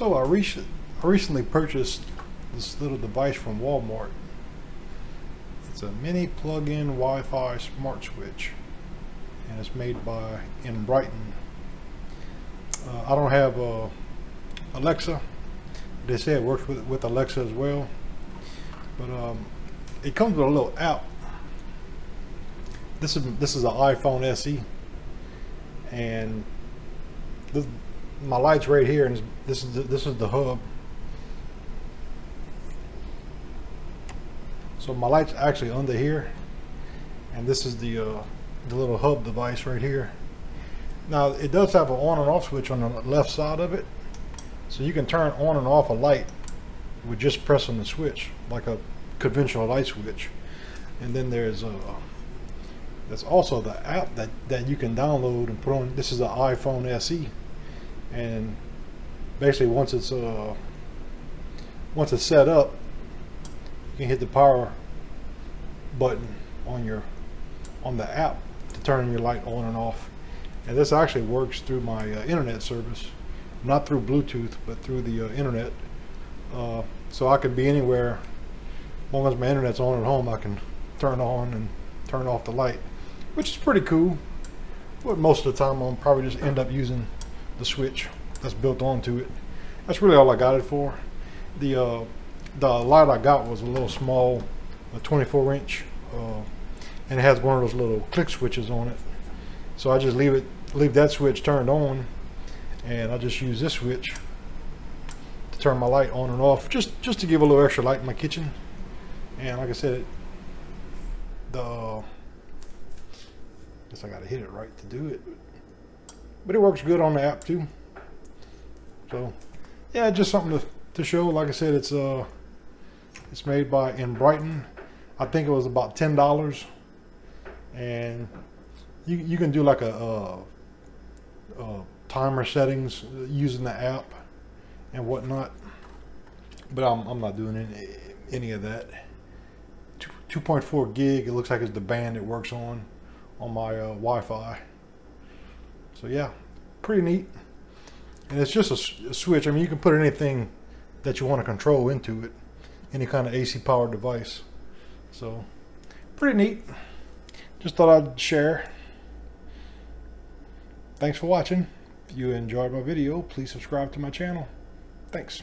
So I, re I recently purchased this little device from Walmart. It's a mini plug-in Wi-Fi smart switch and it's made by Enbrighten. Uh, I don't have uh, Alexa. They say it works with, with Alexa as well. But um, it comes with a little app. This is this is an iPhone SE, and this, my light's right here, and this is the, this is the hub. So my light's actually under here, and this is the uh, the little hub device right here. Now it does have an on and off switch on the left side of it, so you can turn on and off a light with just pressing the switch, like a conventional light switch. And then there's a there's also the app that that you can download and put on. This is the iPhone SE, and basically once it's uh once it's set up, you can hit the power button on your on the app to turn your light on and off. And this actually works through my uh, internet service, not through Bluetooth, but through the uh, internet. Uh, so I could be anywhere, as long as my internet's on at home, I can turn on and turn off the light, which is pretty cool. But most of the time, I'll probably just end up using the switch that's built onto it. That's really all I got it for. The uh, the light I got was a little small, a 24 inch, uh, and it has one of those little click switches on it. So I just leave it, leave that switch turned on, and I just use this switch to turn my light on and off, just just to give a little extra light in my kitchen. And like I said, the I guess I got to hit it right to do it, but it works good on the app too. So yeah, just something to to show. Like I said, it's uh it's made by Enbrighten. I think it was about ten dollars, and you you can do like a, a, a timer settings using the app and whatnot. But I'm I'm not doing any any of that. 2.4 gig. It looks like it's the band it works on on my uh, Wi-Fi. So yeah, pretty neat. And it's just a, a switch. I mean, you can put anything that you want to control into it, any kind of AC powered device. So pretty neat. Just thought I'd share. Thanks for watching. If you enjoyed my video, please subscribe to my channel. Thanks.